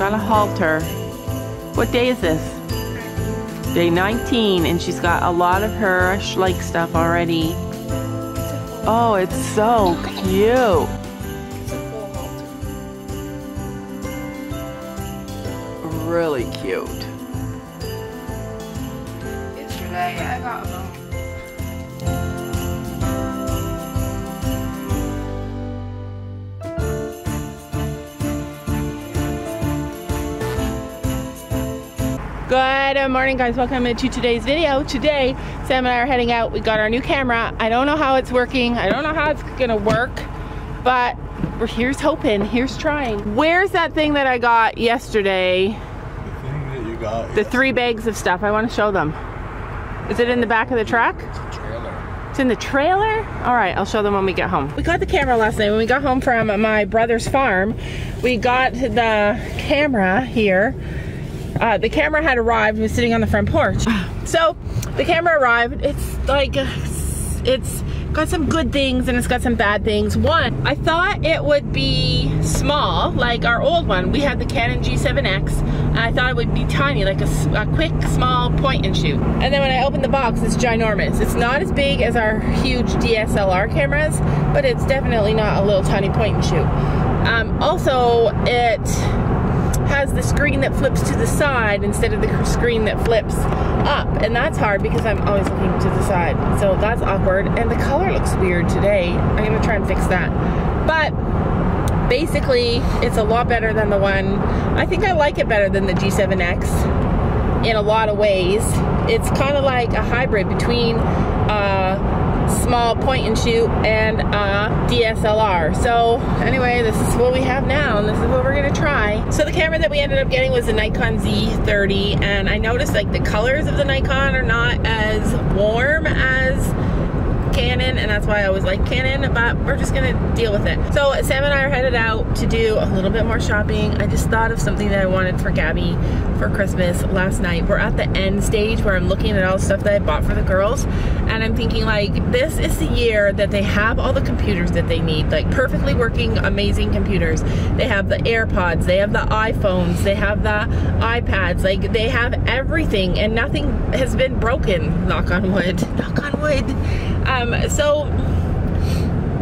got a halter. What day is this? Day 19, and she's got a lot of her Schleich stuff already. Oh, it's so cute. Really cute. Yesterday I got a Good morning guys, welcome to today's video. Today, Sam and I are heading out. We got our new camera. I don't know how it's working. I don't know how it's gonna work, but we're here's hoping, here's trying. Where's that thing that I got yesterday? The thing that you got The three bags of stuff, I wanna show them. Is it in the back of the truck? trailer. It's in the trailer? All right, I'll show them when we get home. We got the camera last night. When we got home from my brother's farm, we got the camera here. Uh, the camera had arrived, it was sitting on the front porch. So the camera arrived. It's like, it's got some good things and it's got some bad things. One, I thought it would be small, like our old one. We had the Canon G7X, and I thought it would be tiny, like a quick, small point and shoot. And then when I opened the box, it's ginormous. It's not as big as our huge DSLR cameras, but it's definitely not a little tiny point and shoot. Um, also, it has the screen that flips to the side instead of the screen that flips up. And that's hard because I'm always looking to the side. So that's awkward. And the color looks weird today. I'm gonna try and fix that. But basically it's a lot better than the one. I think I like it better than the G7X in a lot of ways. It's kind of like a hybrid between uh small point and shoot and uh, DSLR. So anyway, this is what we have now and this is what we're gonna try. So the camera that we ended up getting was the Nikon Z30 and I noticed like the colors of the Nikon are not as warm as Canon and that's why I always like Canon but we're just gonna deal with it. So Sam and I are headed out to do a little bit more shopping. I just thought of something that I wanted for Gabby for Christmas last night. We're at the end stage where I'm looking at all the stuff that I bought for the girls and I'm thinking like this is the year that they have all the computers that they need like perfectly working amazing computers. They have the AirPods, they have the iPhones, they have the iPads like they have everything and nothing has been broken knock on wood knock on wood um, Um, so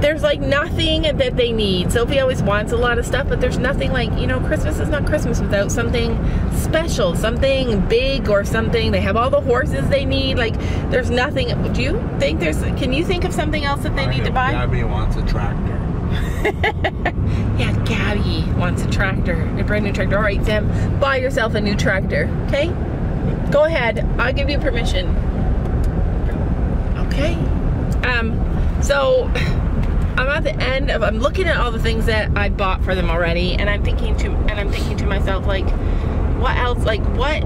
there's like nothing that they need. Sophie always wants a lot of stuff, but there's nothing like, you know, Christmas is not Christmas without something special, something big or something. They have all the horses they need. Like, there's nothing. Do you think there's, can you think of something else that they need to buy? Gabby wants a tractor. Yeah, Gabby wants a tractor, a brand new tractor. All right, Sam, buy yourself a new tractor, okay? Go ahead. I'll give you permission. Okay. Um, so I'm at the end of I'm looking at all the things that I bought for them already, and I'm thinking to and I'm thinking to myself like, what else? Like, what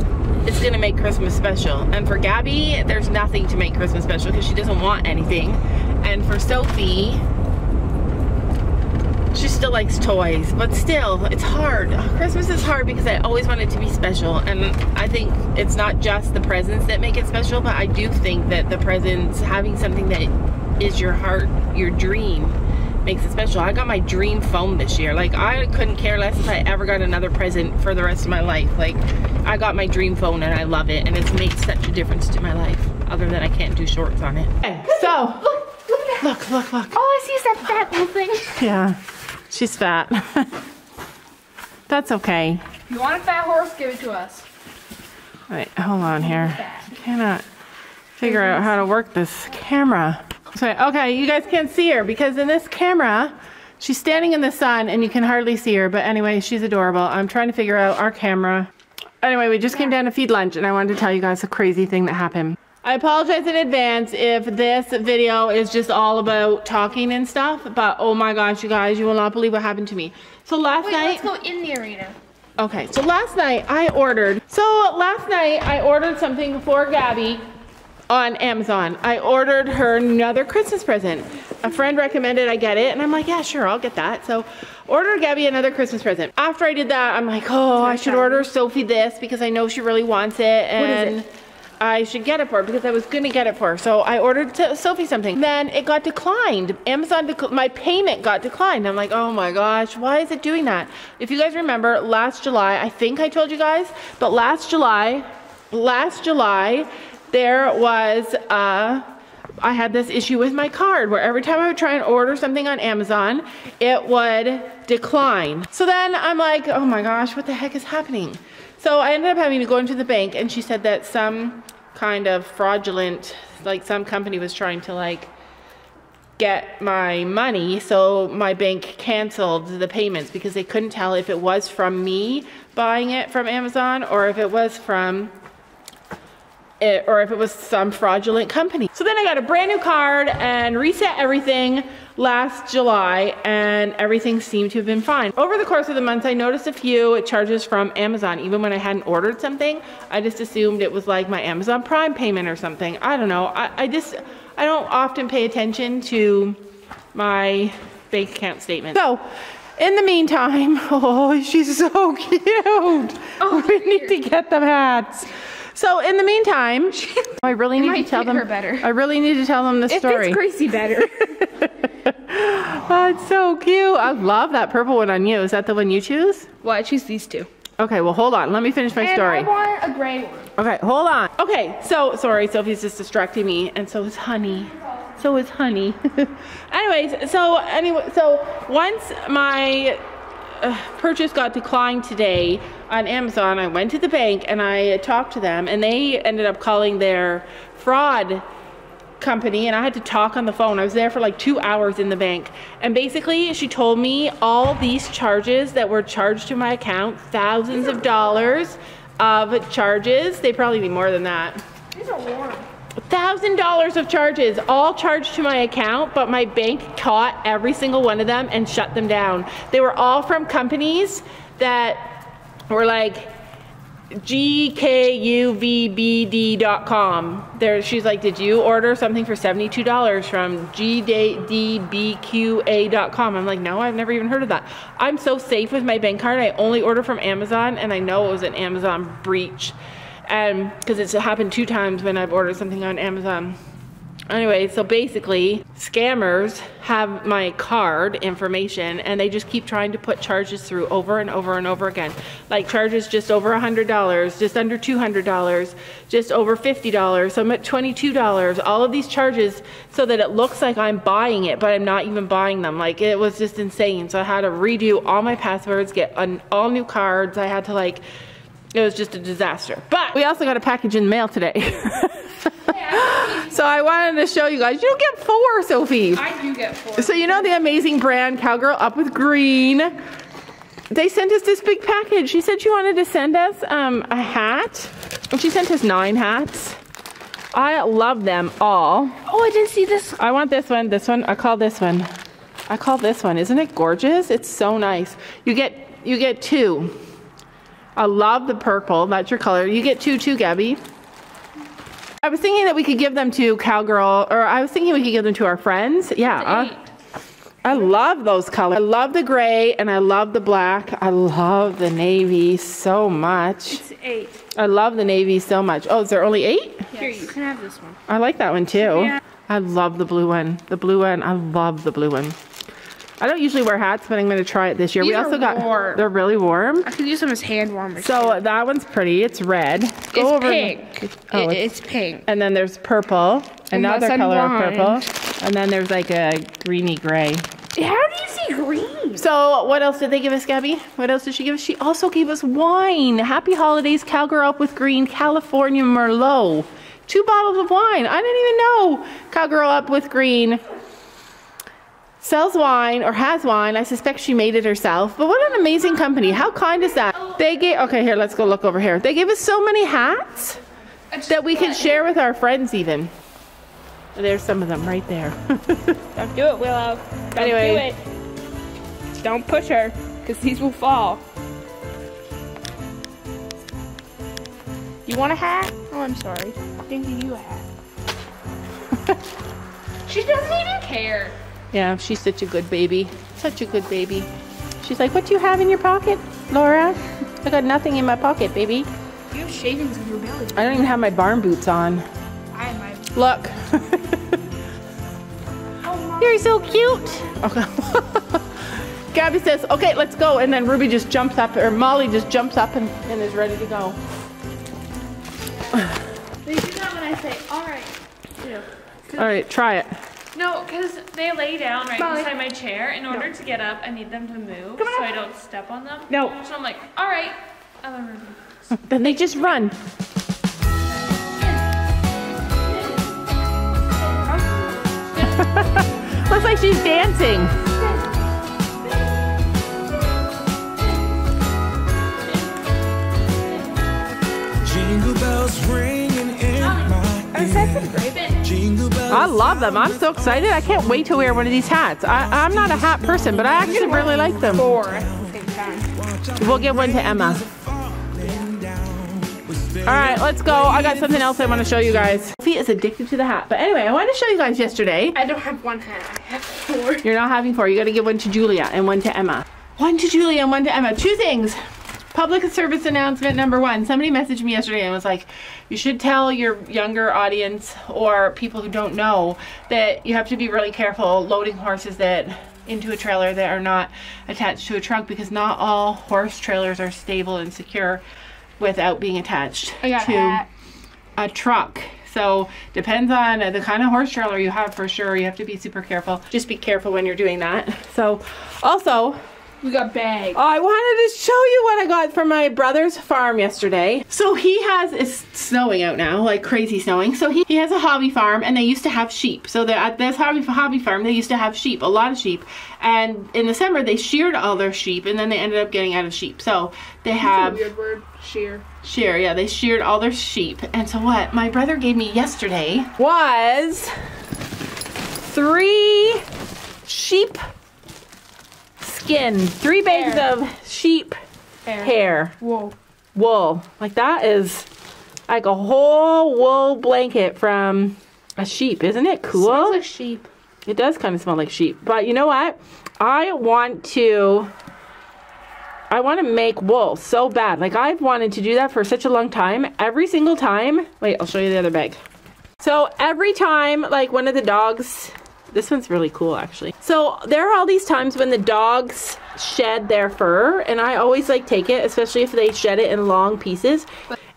is gonna make Christmas special? And for Gabby, there's nothing to make Christmas special because she doesn't want anything. And for Sophie, still likes toys, but still, it's hard. Christmas is hard because I always want it to be special, and I think it's not just the presents that make it special, but I do think that the presents, having something that is your heart, your dream, makes it special. I got my dream phone this year. Like, I couldn't care less if I ever got another present for the rest of my life. Like, I got my dream phone and I love it, and it's made such a difference to my life, other than I can't do shorts on it. Okay, so, Look, look look, look, look. All I see is that fat little thing. Yeah, she's fat. That's okay. If you want a fat horse, give it to us. Wait, hold on here. I Cannot figure out how to work this camera. So, okay, you guys can't see her because in this camera, she's standing in the sun and you can hardly see her. But anyway, she's adorable. I'm trying to figure out our camera. Anyway, we just came down to feed lunch and I wanted to tell you guys a crazy thing that happened. I apologize in advance if this video is just all about talking and stuff, but oh my gosh, you guys, you will not believe what happened to me. So last Wait, night, let's go in the arena. Okay, so last night I ordered, so last night I ordered something for Gabby on Amazon. I ordered her another Christmas present. A friend recommended I get it, and I'm like, yeah, sure, I'll get that. So order Gabby another Christmas present. After I did that, I'm like, oh, I should order Sophie this because I know she really wants it. And I should get it for because I was gonna get it for her. So I ordered Sophie something. Then it got declined. Amazon, dec- my payment got declined. I'm like, oh my gosh, why is it doing that? If you guys remember, last July, I think I told you guys, but last July, last July, there was uh, I had this issue with my card where every time I would try and order something on Amazon, it would decline. So then I'm like, oh my gosh, what the heck is happening? So I ended up having to go into the bank and she said that some kind of fraudulent, like some company was trying to like get my money, so my bank canceled the payments because they couldn't tell if it was from me buying it from Amazon or if it was from it, or if it was some fraudulent company. So then I got a brand new card and reset everything last July and everything seemed to have been fine. Over the course of the month, I noticed a few charges from Amazon. Even when I hadn't ordered something, I just assumed it was like my Amazon Prime payment or something. I don't know. I, I just, I don't often pay attention to my bank account statement. So, in the meantime, oh, she's so cute. Oh, we need to get them hats. So in the meantime, I really need to tell them. her better. I really need to tell them the It story. fits Gracie better. Oh, it's so cute. I love that purple one on you. Is that the one you choose? well, I choose these two. Okay, well hold on. Let me finish my and story. I want a gray one. Okay, hold on. Okay, so sorry, Sophie's just distracting me, and so is Honey. So is Honey. Anyways, so anyway, so once my uh, purchase got declined today on Amazon, I went to the bank and I talked to them, and they ended up calling their fraud company and I had to talk on the phone. I was there for like two hours in the bank. And basically, she told me all these charges that were charged to my account, thousands of dollars of charges. They probably be more than that. These are warm. Thousand dollars of charges, all charged to my account, but my bank caught every single one of them and shut them down. They were all from companies that were like gkuvbb.com. There, she's like, did you order something for $72 from gdbqa.com? I'm like, no, I've never even heard of that. I'm so safe with my bank card. I only order from Amazon, and I know it was an Amazon breach, Um, because it's happened two times when I've ordered something on Amazon. Anyway, so basically, scammers have my card information and they just keep trying to put charges through over and over and over again. Like charges just over $100, just under $200, just over $50, so I'm at $22. All of these charges so that it looks like I'm buying it, but I'm not even buying them. Like it was just insane. So I had to redo all my passwords, get all new cards. I had to like, it was just a disaster. But we also got a package in the mail today. So I wanted to show you guys. You get four, Sophie. I do get four. So you know the amazing brand Cowgirl Up with Green. They sent us this big package. She said she wanted to send us um, a hat. And she sent us nine hats. I love them all. Oh, I didn't see this. I want this one, this one. I call this one. I call this one. Isn't it gorgeous? It's so nice. You get you get two. I love the purple. That's your color. You get two too, Gabby. I was thinking that we could give them to Cowgirl, or I was thinking we could give them to our friends. Yeah. uh, I love those colors. I love the gray and I love the black. I love the navy so much. It's eight. I love the navy so much. Oh, is there only eight? Yes. Here, you can have this one. I like that one too. Yeah. I love the blue one. The blue one, I love the blue one. I don't usually wear hats, but I'm going to try it this year. we These are also got, warm. they're really warm. I could use them as hand warmers. So that one's pretty. It's red. it's Go over- pink. Oh, It- it's, it's pink. and then there's purple, another color of purple, and then there's like a greeny gray. How do you see green? So what else did they give us, Gabby? What else did she give us? She also gave us wine. Happy holidays, Cowgirl Up with Green, California Merlot. Two bottles of wine. I didn't even know Cowgirl Up with Green sells wine or has wine. I suspect she made it herself. But what an amazing company. How kind is that? They gave, okay, here, let's go look over here. They gave us so many hats that we can share with our friends even. There's some of them right there. Don't do it, Willow. Don't Anyway. do it. Don't push her, because these will fall. You want a hat? Oh, I'm sorry. I didn't give you a hat. she doesn't even care. Yeah, she's such a good baby. Such a good baby. She's like, what do you have in your pocket, Laura? I got nothing in my pocket, baby. You have shavings on your belly. I don't even have my barn boots on. I have my. Look. Oh, You're so cute. Okay. Gabby says, okay, let's go. And then Ruby just jumps up, or Molly just jumps up and, and is ready to go. They do that when I say, all right. Yeah. All right, try it. No, because they lay down right Molly. beside my chair. In order to get up, I need them to move Come so up. I don't step on them. No. So I'm like, all right. And then Ruby. Then they just run. Looks like she's dancing. Jingle bells ringing in my ear. Jingle bells. I love them. I'm so excited. I can't wait to wear one of these hats. I, I'm not a hat person, but I actually really like them. Four at the same time. We'll give one to Emma. All right, let's go. I got something else I want to show you guys. Sophie is addicted to the hat. But anyway, I wanted to show you guys yesterday. I don't have one hat. I have four. You're not having four. You got to give one to Julia and one to Emma. One to Julia and one to Emma. Two things. Public service announcement number one. Somebody messaged me yesterday and was like, you should tell your younger audience or people who don't know that you have to be really careful loading horses that into a trailer that are not attached to a trunk because not all horse trailers are stable and secure without being attached to a a truck. So depends on the kind of horse trailer you have for sure. You have to be super careful. Just be careful when you're doing that. So also, We got bags. Oh, I wanted to show you what I got from my brother's farm yesterday. So he has, it's snowing out now, like crazy snowing. So he, he has a hobby farm and they used to have sheep. So they're at this hobby, hobby farm, they used to have sheep, a lot of sheep. And in the summer, they sheared all their sheep and then they ended up getting out of sheep. So they That's a have weird word. Shear. shear yeah they sheared all their sheep and so what my brother gave me yesterday was three sheep skin three bags Hair. of sheep Hair. hair Whoa. wool like that is like a whole wool blanket from a sheep isn't it cool Smells like sheep. it does kind of smell like sheep. But you know what? I want to I want to make wool so bad. Like I've wanted to do that for such a long time. Every single time. Wait, I'll show you the other bag. So every time like one of the dogs this one's really cool actually. So there are all these times when the dogs shed their fur and I always like take it, especially if they shed it in long pieces.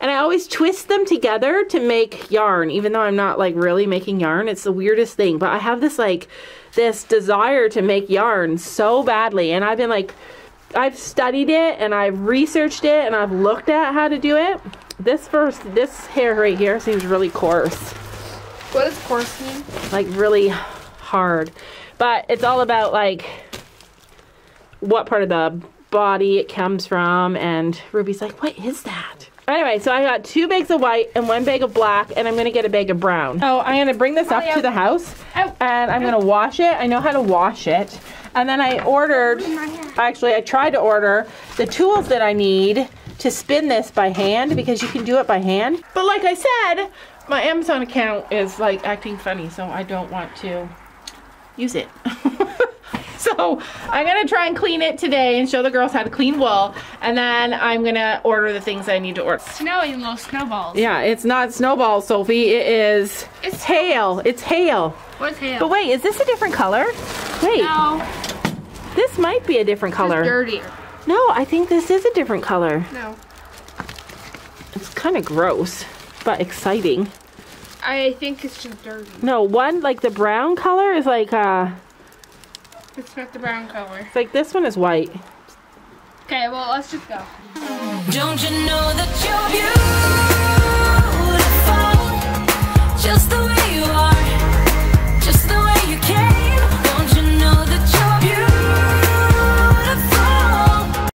And I always twist them together to make yarn, even though I'm not like really making yarn. It's the weirdest thing, but I have this like this desire to make yarn so badly and I've been like I've studied it and I've researched it and I've looked at how to do it. This first this hair right here seems really coarse What does coarse mean? like really hard. But it's all about like what part of the body it comes from and Ruby's like, "What is that?" Anyway, so I got two bags of white and one bag of black and I'm going to get a bag of brown. So I'm to bring this up oh, to the house Ow. and I'm going to wash it. I know how to wash it. And then I ordered actually I tried to order the tools that I need to spin this by hand because you can do it by hand. But like I said, my Amazon account is like acting funny, so I don't want to use it. so I'm gonna try and clean it today and show the girls how to clean wool, and then I'm gonna order the things I need to order. Snowing little snowballs. Yeah, it's not snowballs, Sophie. It is It's hail. It's hail. What's hail? But wait, is this a different color? Wait, no. this might be a different It's color. dirtier. No, I think this is a different color. No. It's kind of gross, but exciting. I think it's just dirty. No, one, like the brown color is like, uh... It's not the brown color. It's like this one is white. Okay, well, let's just go. Don't you know that you're beautiful? Just the way you are.